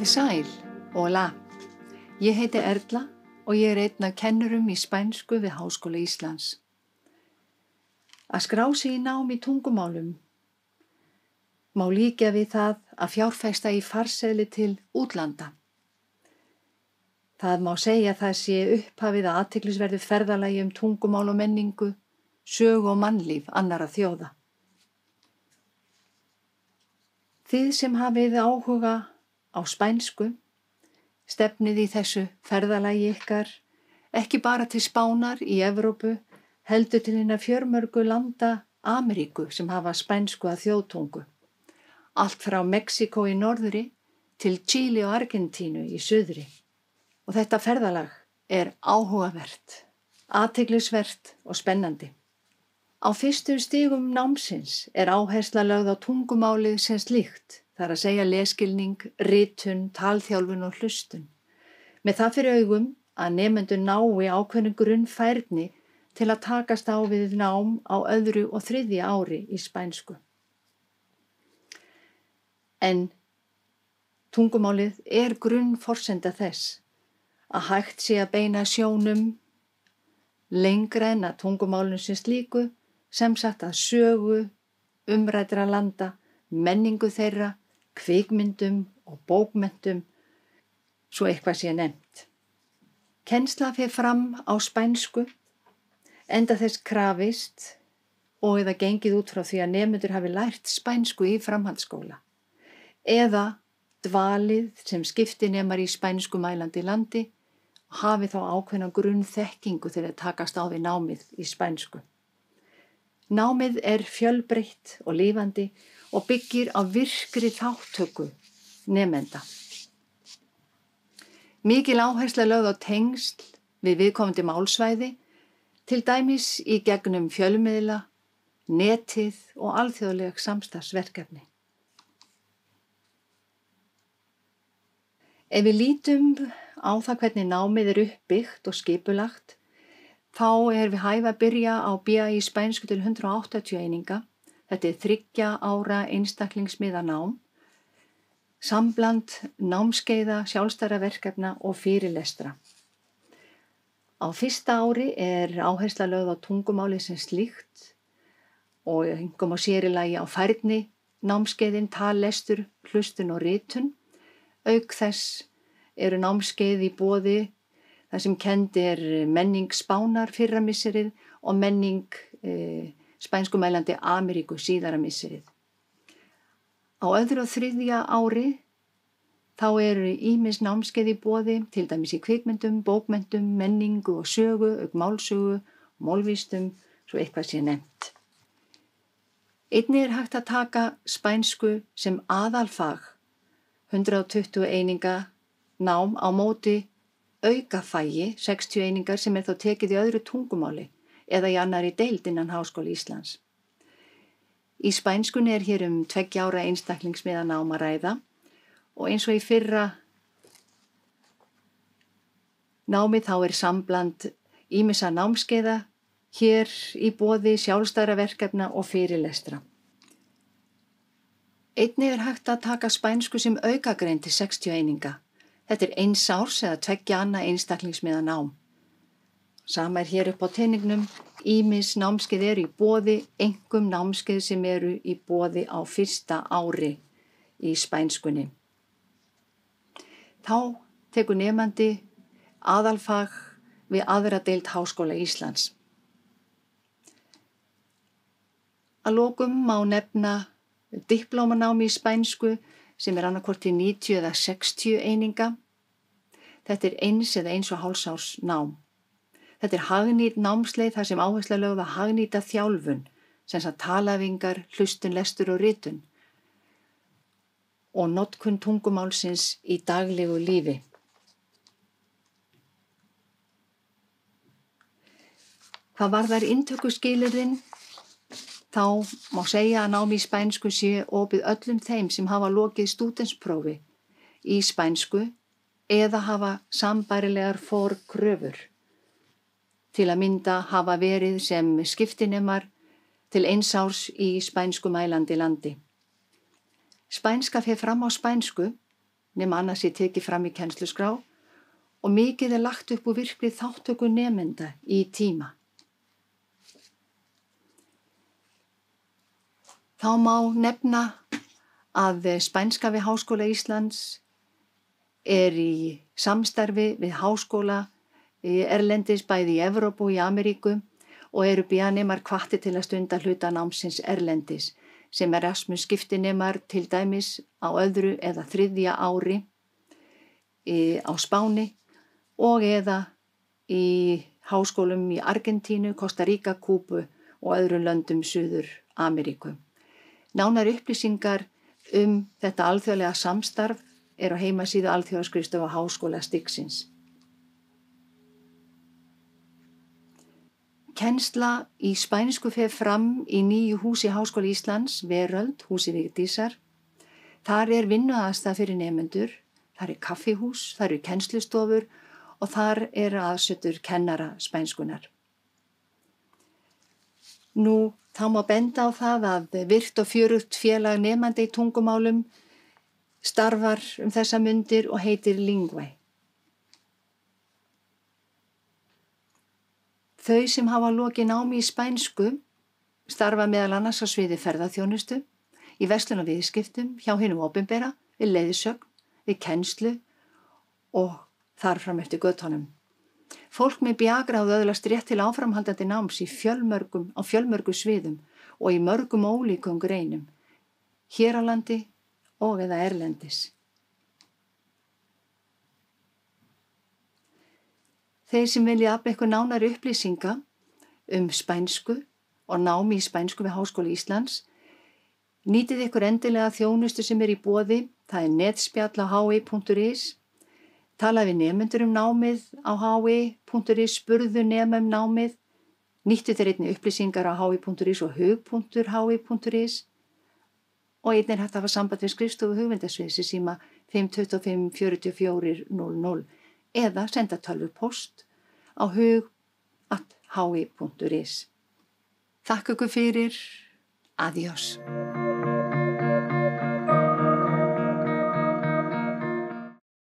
Þið sæl, hola. Ég heiti Erla og ég er einn af kennurum í spænsku við Háskóla Íslands. Að skrá sig í nám í tungumálum má líka við það að fjárfæsta í farseli til útlanda. Það má segja að það sé upphafið að aðtiklisverðu ferðalagi um tungumál og menningu, sög og mannlíf annara þjóða. Þið sem hafið áhuga á spænsku, stefnið í þessu ferðalagi ykkar, ekki bara til spánar í Evrópu, heldur til hérna fjörmörgu landa Ameríku sem hafa spænsku að þjóðtungu. Allt frá Mexiko í norðri til Chile og Argentínu í söðri. Og þetta ferðalag er áhugavert, aðteglisvert og spennandi. Á fyrstum stígum námsins er áhersla lögð á tungumálið sem slíkt, þar að segja leskilning, ritun, talþjálfun og hlustun. Með það fyrir augum að nefnendur nái ákveðin grunnfærni til að takast á við nám á öðru og þriðja ári í spænsku. En tungumálið er grunnforsenda þess að hægt sé að beina sjónum lengra en að tungumálun sem slíku sem sagt að sögu, umrætra landa, menningu þeirra, kvikmyndum og bókmyndum, svo eitthvað sé nefnt. Kennsla fyrir fram á spænsku, enda þess krafist og eða gengið út frá því að nefnundur hafi lært spænsku í framhaldsskóla eða dvalið sem skipti nefnar í spænsku mælandi landi og hafi þá ákveðna grunn þekkingu til að takast á við námið í spænsku. Námið er fjölbreytt og lífandi og byggir á virkri þáttöku nefnenda. Mikið áhersla lögð á tengsl við viðkomandi málsvæði, til dæmis í gegnum fjölmiðla, netið og alþjóðleg samstagsverkefni. Ef við lítum á það hvernig námið er uppbyggt og skipulagt, Þá er við hæfa að byrja á í spænsku til 180 eininga. Þetta er þryggja ára einstaklingsmiða nám, sambland námskeiða, sjálfstæra verkefna og fyrirlestra. Á fyrsta ári er áhersla lögð á tungumáli sem slíkt og hengum á sérilagi á færni, námskeiðin, tallestur, hlustun og ritun. Auk þess eru námskeið í bóði Það sem kendi er menning spánar fyrramisserið og menning e, spænskumælandi Ameríku síðaramisserið. Á öðru og þriðja ári þá eru ímis námskeið í bóði, til dæmis í kvikmyndum, bókmyndum, menningu og sögu, augmálsögu, mólvístum, svo eitthvað sé nefnt. Einni er hægt að taka spænsku sem aðalfag, 120 eininga nám á móti aukafægi, 60 einingar sem er þó tekið í öðru tungumáli eða í annari deild innan Háskóli Íslands. Í spænskunni er hér um tveggja ára einstaklingsmiða náma ræða og eins og í fyrra námi þá er sambland ímissa námskeiða hér í bóði sjálfstæra verkefna og fyrirlestra. Einni er hægt að taka spænsku sem aukagrein til 60 eininga Þetta er eins árs eða tveggja annað einstaklingsmiða nám. Sama er hér upp á teiningnum, Ímis námskeið eru í bóði, engum námskeið sem eru í bóði á fyrsta ári í spænskunni. Þá tekur nefandi aðalfag við aðra deilt Háskóla Íslands. Að lókum má nefna diplómanámi í spænsku sem er annarkort til 90 eða 60 eininga. Þetta er eins eða eins og hálsárs nám. Þetta er hagnýtt námsleið þar sem áhersla lögða hagnýta þjálfun, sem að talafingar, hlustun, lestur og ritun og notkun tungumálsins í daglegu lífi. Hvað var þar intöku skilirinn Þá má segja að námi í spænsku sé opið öllum þeim sem hafa lokið stútensprófi í spænsku eða hafa sambærilegar fór kröfur. Til að mynda hafa verið sem skiptinemar til einsárs í spænsku mælandi landi. Spænska fyrir fram á spænsku nema annars ég tekið fram í kennslusgrá og mikið er lagt upp úr virkri þáttöku nefnda í tíma. Þá má nefna að Spænska við Háskóla Íslands er í samstarfi við háskóla erlendis bæði í Evrópu og í Ameríku og eru bíanemar kvatti til að stunda hluta námsins erlendis sem Erasmus skiptinemar til dæmis á öðru eða þriðja ári á Spáni og eða í háskólum í Argentínu, Costa Rica, Kúbu og öðrum löndum Suður Ameríku. Nánar upplýsingar um þetta alþjóðlega samstarf er á heimasíðu alþjóðaskristofa Háskóla Styggsins. Kennsla í spænsku feð fram í nýju húsi Háskóla Íslands, Veröld, húsi Vigdísar. Þar er vinnuaðstað fyrir nefnendur, þar er kaffihús, þar eru kennslustofur og þar er aðsötur kennara spænskunar. Nú Þá má benda á það að virt og fjörugt félag nefandi í tungumálum starfar um þessa myndir og heitir Lingvæ. Þau sem hafa lokið námi í spænsku starfa meðal annars á sviði ferðarþjónustu, í vestlun og viðskiptum, hjá hinnum ofinbera, við leiðisögn, við kennslu og þarfram eftir göttónum. Fólk með bjagráðu öðlast rétt til áframhaldandi náms fjölmörgum á fjölmörgu sviðum og í mörgum ólíkum greinum, hér á landi og eða erlendis. Þeir sem vilja afla eitthvað nánar upplýsinga um spænsku og námi í spænsku við Háskóli Íslands nýtið ykkur endilega þjónustu sem er í bóði, það er netspjall á hi.is Talaði við nefnendur um námið á hi.is, spurðu nefnum námið, nýttu þeir einni upplýsingar á hi.is og hug.hi.is og einnig er hægt að hafa samband við skrifstofu hugvindasviðsi síma 525 44 00 eða senda tölvu post á hug.hi.is. Þakk ykkur fyrir, adjós.